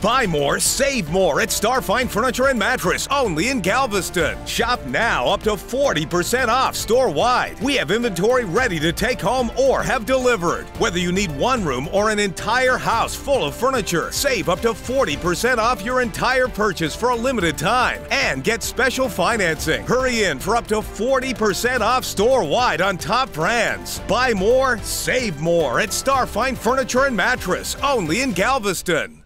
Buy more, save more at Starfine Furniture and Mattress, only in Galveston. Shop now up to 40% off store wide. We have inventory ready to take home or have delivered. Whether you need one room or an entire house full of furniture, save up to 40% off your entire purchase for a limited time and get special financing. Hurry in for up to 40% off store wide on top brands. Buy more, save more at Starfine Furniture and Mattress, only in Galveston.